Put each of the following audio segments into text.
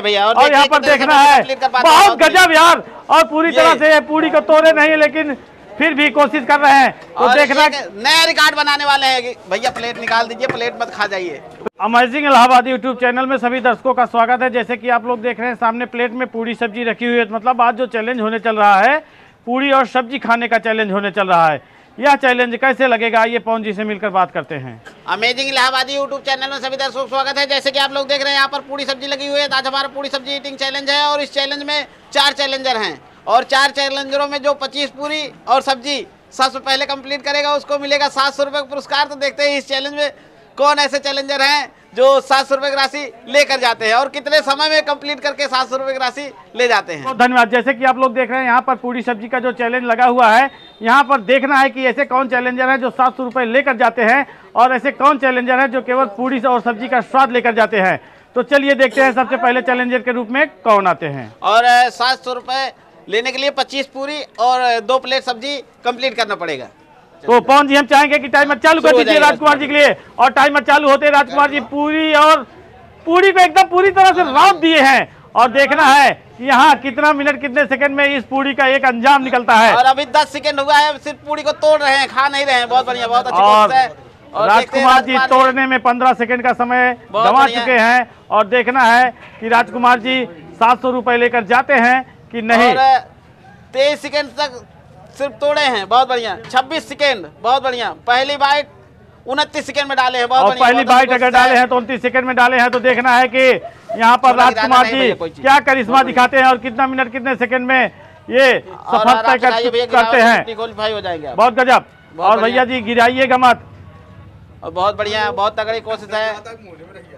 भैया और, और यहाँ पर देखना है। बहुत। गजब यार। और पूरी तरह से पूरी को तोड़े नहीं लेकिन फिर भी कोशिश कर रहे हैं। तो देखना नया रिकॉर्ड बनाने वाले हैं कि भैया प्लेट निकाल दीजिए प्लेट मत खा जाइए। अमेजिंग इलाहाबाद यूट्यूब चैनल में सभी दर्शकों का स्वागत है। जैसे कि आप लोग देख रहे हैं सामने प्लेट में पूरी सब्ज़ी रखी हुई है। मतलब आज जो चैलेंज होने चल रहा है पूरी और सब्ज़ी खाने का चैलेंज होने चल रहा है। यह चैलेंज कैसे लगेगा? ये पवन जी से मिलकर बात करते हैं। अमेजिंग इलाहाबादी यूट्यूब चैनल में सभी दर्शकों स्वागत है। जैसे कि आप लोग देख रहे हैं, यहाँ पर पूरी सब्ज़ी लगी हुई है। आज हमारा पूरी सब्ज़ी ईटिंग चैलेंज है और इस चैलेंज में चार चैलेंजर हैं। और चार चैलेंजरों में जो 25 पूरी और सब्ज़ी सबसे पहले कंप्लीट करेगा, उसको मिलेगा सात सौ का पुरस्कार। तो देखते हैं इस चैलेंज में कौन ऐसे चैलेंजर हैं जो सात सौ रुपए की राशि लेकर जाते हैं और कितने समय में कंप्लीट करके सात सौ रुपए की राशि ले जाते हैं? तो धन्यवाद। जैसे कि आप लोग देख रहे हैं यहाँ पर पूरी सब्ज़ी का जो चैलेंज लगा हुआ है यहाँ पर देखना है कि ऐसे कौन चैलेंजर हैं जो सात सौ रुपये लेकर जाते हैं और ऐसे कौन चैलेंजर हैं जो केवल पूरी और सब्ज़ी का स्वाद लेकर जाते हैं। तो चलिए देखते हैं सबसे पहले चैलेंजर के रूप में कौन आते हैं। और सात सौ लेने के लिए पच्चीस पूरी और दो प्लेट सब्ज़ी कंप्लीट करना पड़ेगा। तो पवन जी हम चाहेंगे कि टाइमर चालू कर दीजिए राजकुमार जी के लिए। और टाइमर चालू होते ही राजकुमार जी पूरी और पूरी को एकदम पूरी तरह से राउत दिए हैं। और देखना है कि यहाँ कितना मिनट कितने सेकंड में इस पूरी का एक अंजाम निकलता है। और अभी दस सेकेंड हुआ है सिर्फ़ पूरी को तोड़ रहे हैं खा नहीं रहे हैं। बहुत बढ़िया बहुत अच्छी और और राजकुमार जी तोड़ने में पंद्रह सेकंड का समय गंवा चुके हैं। और देखना है कि राजकुमार जी सात सौ रुपए लेकर जाते हैं कि नहीं। तेईस सेकंड तक सिर्फ़ तोड़े हैं बहुत बढ़िया। छब्बीस सेकेंड बहुत बढ़िया। पहली बाइट उनतीस सेकेंड में डाले हैं बहुत और पहली बाइट अगर डाले हैं। तो उनतीस सेकंड में डाले हैं तो देखना है कि यहाँ पर राजकुमार जी। क्या करिश्मा दिखाते हैं और कितना मिनट कितने सेकंड में ये सफलता कर, करते हैं। हो बहुत गजब। और भैया जी गिराइएगा मत। और बहुत बढ़िया बहुत तगड़ी कोशिश है।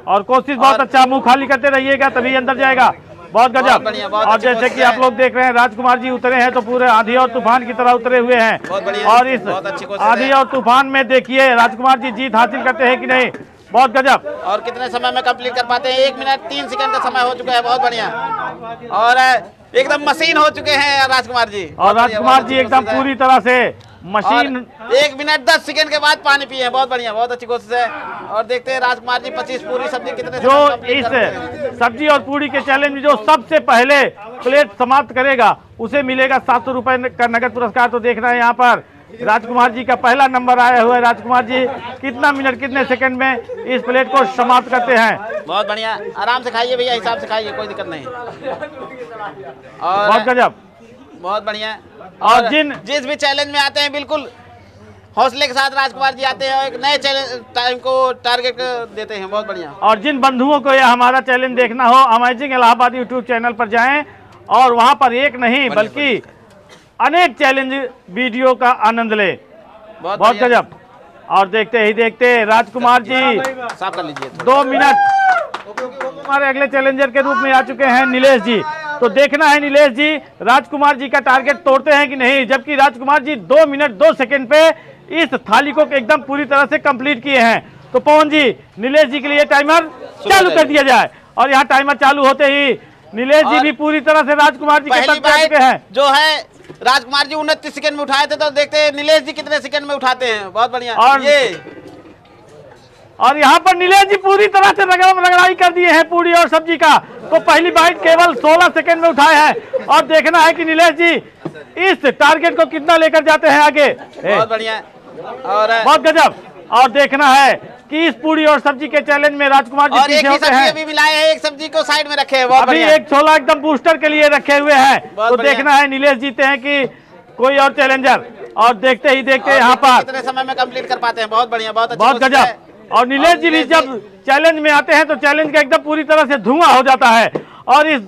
और कोशिश बहुत अच्छा मुँह खाली करते रहिएगा तभी अंदर जाएगा। बहुत गजब। बढ़िया, और जैसे कि आप लोग देख रहे हैं राजकुमार जी उतरे हैं तो पूरे आंधी और तूफ़ान की तरह उतरे हुए हैं। और इस आंधी और तूफ़ान में देखिए राजकुमार जी जीत हासिल करते हैं कि नहीं? बहुत गजब। और कितने समय में कंप्लीट कर पाते हैं? एक मिनट तीन सेकंड का समय हो चुका है बहुत बढ़िया। और एकदम मशीन हो चुके हैं राजकुमार जी। और राजकुमार जी एकदम पूरी तरह से मशीन एक मिनट दस सेकंड के बाद पानी पिए बहुत बढ़िया बहुत अच्छी कोशिश है। और देखते हैं राजकुमार जी पच्चीस पूरी सब्ज़ी कितने जो। इस सब्ज़ी और पूरी के चैलेंज में जो सबसे पहले प्लेट समाप्त करेगा उसे मिलेगा सात सौ रुपए का नगद पुरस्कार। तो देखना है यहाँ पर राजकुमार जी का पहला नंबर आया हुआ है। राजकुमार जी कितना मिनट कितने सेकंड में इस प्लेट को समाप्त करते हैं? बहुत बढ़िया। आराम से खाइए भैया हिसाब से खाइए कोई दिक्कत नहीं। और बहुत गजब। बहुत बढ़िया और और जिन- जिस भी चैलेंज में आते हैं बिल्कुल हौसले के साथ राजकुमार जी आते हैं और एक नए चैलेंज टाइम को टारगेट देते हैं। बहुत बढ़िया। और जिन बंधुओं को यह हमारा चैलेंज देखना हो अमेजिंग इलाहाबाद यूट्यूब चैनल पर जाएँ और वहाँ पर एक नहीं बल्कि अनेक चैलेंज वीडियो का आनंद ले। बहुत बहुत गजब। और देखते ही देखते राजकुमार जी साफ़ कर लीजिए। दो मिनट। हमारे अगले चैलेंजर के रूप में आ चुके हैं नीलेश जी। तो देखना है नीलेश जी राजकुमार जी का टारगेट तोड़ते हैं कि नहीं? जबकि राजकुमार जी दो मिनट दो सेकंड पे इस थाली को एकदम पूरी तरह से कंप्लीट किए हैं। तो पवन जी नीलेश जी के लिए टाइमर चालू कर दिया जाए। और यहाँ टाइमर चालू होते ही नीलेश जी भी पूरी तरह से राजकुमार जी के चुके हैं। जो है राजकुमार जी उनतीस सेकंड में उठाए थे तो देखते हैं नीलेश जी कितने सेकंड में उठाते हैं। बहुत बढ़िया। और- ये और यहाँ पर नीलेश जी पूरी तरह से रगड़म रगड़ाई कर दिए हैं पूरी और सब्ज़ी का। तो पहली बाइट केवल 16 सेकंड में उठाए हैं। और देखना है कि नीलेश जी इस टारगेट को कितना लेकर जाते हैं आगे? बहुत बढ़िया। और बहुत गजब। और देखना है कि इस पूरी और सब्ज़ी के चैलेंज में राजकुमार जी पीछे होते सब्ज़ी हैं। अभी मिलाए हैं एक सब्ज़ी को साइड में रखे हैं अभी एक छोला एकदम बूस्टर के लिए रखे हुए हैं। तो देखना है नीलेश जीते हैं कि कोई और चैलेंजर? और देखते ही देखते यहाँ पर कितने समय में कंप्लीट कर पाते हैं। बहुत बढ़िया बहुत अच्छी बहुत गजब। और नीलेश जी भी जब चैलेंज में आते हैं तो चैलेंज का एकदम पूरी तरह से धुआँ हो जाता है। और इस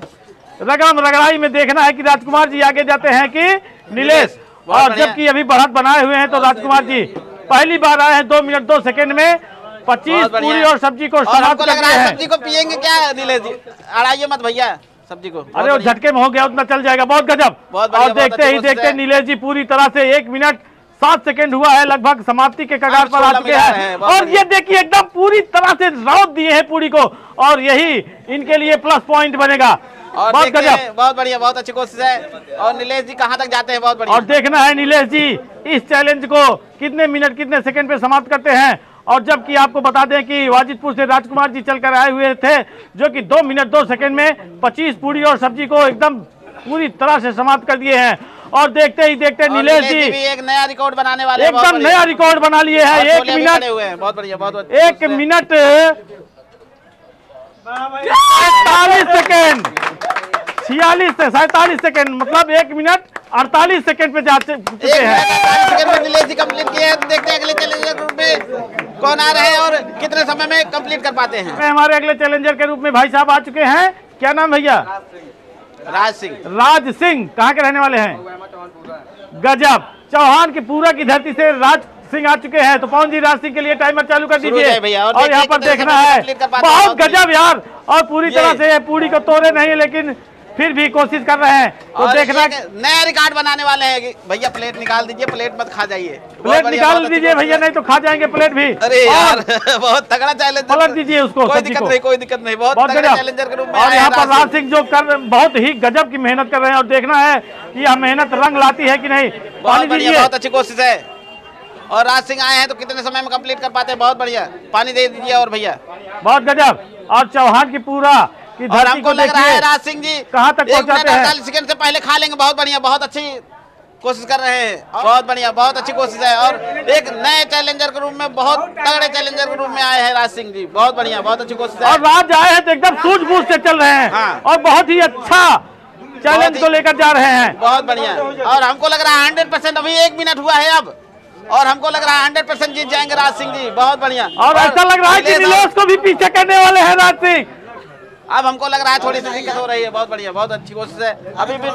रगड़म रगड़ाई में देखना है कि राजकुमार जी आगे जाते हैं कि नीलेश और जबकि अभी बढ़त बनाए हुए हैं तो राजकुमार जी पहली बार आए हैं दो मिनट दो सेकंड में। पच्चीस पूरी और सब्ज़ी को समाप्त कर रहा है सब्ज़ी को पियेंगे क्या नीलेश जी? अड़ाइए मत भैया सब्ज़ी को। अरे वो झटके में हो गया उतना चल जाएगा। बहुत गजब। और देखते ही देखते। नीलेश जी पूरी तरह से एक मिनट सात सेकंड हुआ है लगभग समाप्ति के कगार पर आ चुके हैं। और ये देखिए एकदम पूरी तरह से राउत दिए हैं पूरी को और यही इनके लिए प्लस पॉइंट बनेगा। और बहुत गजब। बहुत बढ़िया बहुत अच्छी कोशिश है। और नीलेश जी कहाँ तक जाते हैं? बहुत बढ़िया। और देखना है नीलेश जी इस चैलेंज को कितने मिनट कितने सेकंड पे समाप्त करते हैं। और जबकि आपको बता दें कि वाजिदपुर से राजकुमार जी चलकर आए हुए थे जो कि दो मिनट दो सेकंड में पच्चीस पूरी और सब्ज़ी को एकदम पूरी तरह से समाप्त कर दिए हैं। और देखते ही देखते नीलेश जी एक नया रिकॉर्ड बनाने वाले एकदम नया रिकॉर्ड बना लिए है एक मिनट। हुए हैं बहुत बढ़िया बहुत एक मिनट। सैतालीस सेकेंड। छियालीस से सैतालीस सेकेंड मतलब एक मिनट अड़तालीस सेकेंड पे जा चुके हैं। मिनट अड़तालीस सेकंड में नीलेश जी कंप्लीट किए हैं तो देखते हैं अगले चैलेंजर ग्रुप में कौन आ रहे हैं और कितने समय में कंप्लीट कर पाते हैं। हमारे अगले चैलेंजर के रूप में भाई साहब आ चुके हैं। क्या नाम भैया? राज सिंह। राज सिंह कहाँ के रहने वाले हैं? गजब। चौहान की पूरा की धरती से राज सिंह आ चुके हैं। तो पवन जी राज सिंह के लिए टाइमर चालू कर दीजिए। और और यहाँ पर देखना है। हैं, बहुत बहुत गजब यार। और पूरी तरह से पूरी को तोड़े नहीं लेकिन फिर भी कोशिश कर रहे हैं। तो देखना नया रिकॉर्ड बनाने वाले हैं भैया प्लेट निकाल दीजिए प्लेट मत खा जाइए। प्लेट निकाल दीजिए भैया नहीं तो खा जाएँगे प्लेट भी। अरे यार बहुत तगड़ा चैलेंज पलट दीजिए उसको कोई दिक्कत नहीं कोई दिक्कत नहीं बहुत तगड़ा चैलेंजर के रूप में और यहाँ पर राज सिंह जो कर बहुत ही गजब की मेहनत कर रहे हैं और देखना है कि यह मेहनत रंग लाती है की नहीं। पानी दीजिए। बहुत अच्छी कोशिश है। और राज सिंह आए हैं तो कितने समय में कंप्लीट कर पाते हैं? बहुत बढ़िया। पानी दे दीजिए और भैया। बहुत गजब। और चौहान की पूरा और हमको लग रहा है राज सिंह जी कहाँ तक? अड़तालीस सेकंड से पहले खा लेंगे बहुत बढ़िया बहुत अच्छी कोशिश कर रहे हैं बहुत बढ़िया बहुत अच्छी कोशिश है। और एक नए चैलेंजर के रूप में बहुत तगड़े चैलेंजर के रूप में आए हैं राज सिंह जी बहुत बढ़िया बहुत अच्छी कोशिश है। और राज आए हैं तो एकदम सूझबूझ से चल रहे हैं हाँ। और बहुत ही अच्छा चैलेंज को लेकर जा रहे हैं। बहुत बढ़िया। और हमको लग रहा है हंड्रेड परसेंट अभी एक मिनट हुआ है अब और हमको लग रहा है हंड्रेड परसेंट जीत जाएँगे राज सिंह जी बहुत बढ़िया। और ऐसा लग रहा है कि नीलेश को भी पीछे करने वाले हैं राज सिंह। अब हमको लग रहा है थोड़ी सी दिक्कत हो रही है बहुत बढ़िया बहुत अच्छी कोशिश है। अभी भी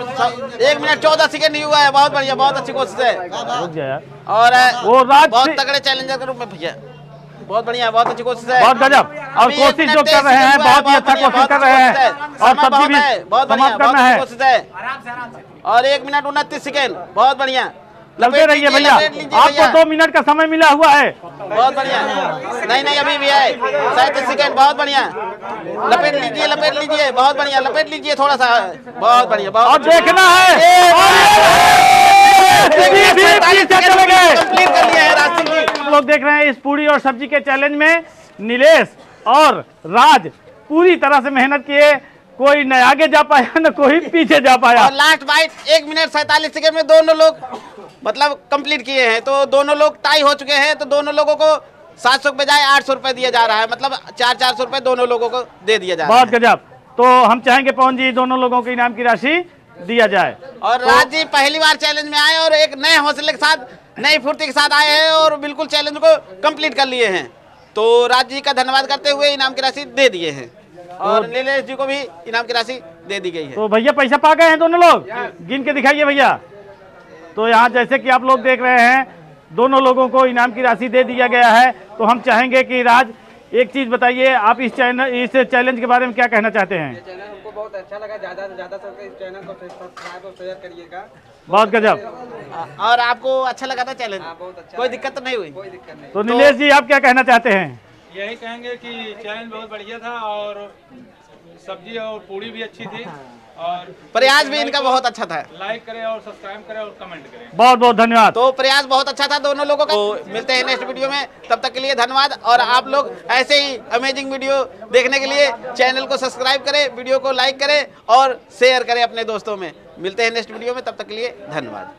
एक मिनट चौदह सेकेंड ही हुआ है बहुत बढ़िया बहुत अच्छी कोशिश है। रुक जा यार। और वो बहुत तगड़े चैलेंजर के रूप में भैया बहुत बढ़िया बहुत अच्छी कोशिश है। बहुत गजब। और कोशिश जो कर रहे हैं बहुत ही अच्छा कोशिश कर रहे हैं। और बहुत भी बहुत बढ़िया बहुत अच्छी कोशिश है। और एक मिनट उनतीस सेकेंड बहुत बढ़िया। चलते लपेट रहिए भैया। आपको दो मिनट का समय मिला हुआ है। बहुत बढ़िया। नहीं नहीं अभी भी है सैंतीस सेकंड बहुत बढ़िया। लपेट लीजिए लपेट लीजिए बहुत बढ़िया। लपेट लीजिए थोड़ा सा। बहुत बढ़िया बहुत और देखना है। कंप्लीट कर लिया है लोग देख रहे हैं इस पूरी और सब्ज़ी के चैलेंज में नीलेश और राज पूरी तरह से मेहनत किए। कोई न आगे जा पाया न कोई पीछे जा पाया। और लास्ट बाइट एक मिनट सैतालीस सेकंड में दोनों लोग मतलब कंप्लीट किए हैं। तो दोनों लोग टाई हो चुके हैं तो दोनों लोगों को सात सौ बजाय आठ सौ रुपए दिया जा रहा है। मतलब चार चार सौ रुपए दोनों लोगों को दे दिया जा रहा बहुत है। गजब। तो हम चाहेंगे पवन जी दोनों लोगों के इनाम की राशि दिया जाए। और तो... राज जी पहली बार चैलेंज में आए और एक नए हौसले के साथ नई फुर्ती के साथ आए हैं और बिल्कुल चैलेंज को कंप्लीट कर लिए हैं। तो राज जी का धन्यवाद करते हुए इनाम की राशि दे दिए हैं। और नीलेश जी को भी इनाम की राशि दे दी गई है। तो भैया पैसा पा गए हैं दोनों लोग? गिन के दिखाइए भैया। तो यहाँ जैसे कि आप लोग देख रहे हैं दोनों लोगों को इनाम की राशि दे दिया गया है। तो हम चाहेंगे कि राज एक चीज़ बताइए आप इस चैनल इस चैलेंज के बारे में क्या कहना चाहते हैं? चैनल हमको बहुत अच्छा लगा ज़्यादा से ज़्यादा इस चैनल को सब्सक्राइब और शेयर करिएगा। बहुत गजब। और आपको अच्छा लगा था चैलेंज? हाँ, बहुत अच्छा कोई दिक्कत तो नहीं हुई? कोई दिक्कत नहीं। तो नीलेश जी आप क्या कहना चाहते हैं? यही कहेंगे कि चैलेंज बहुत बढ़िया था और सब्ज़ी और पूड़ी भी अच्छी थी। और प्रयास भी इनका बहुत अच्छा था। लाइक करें और सब्सक्राइब करें और कमेंट करें। बहुत बहुत धन्यवाद। तो प्रयास बहुत अच्छा था दोनों लोगों का। तो मिलते हैं नेक्स्ट वीडियो में। तब तक के लिए धन्यवाद और आप लोग ऐसे ही अमेजिंग वीडियो देखने के लिए चैनल को सब्सक्राइब करें वीडियो को लाइक करें और शेयर करें अपने दोस्तों में। मिलते हैं नेक्स्ट वीडियो में। तब तक के लिए धन्यवाद।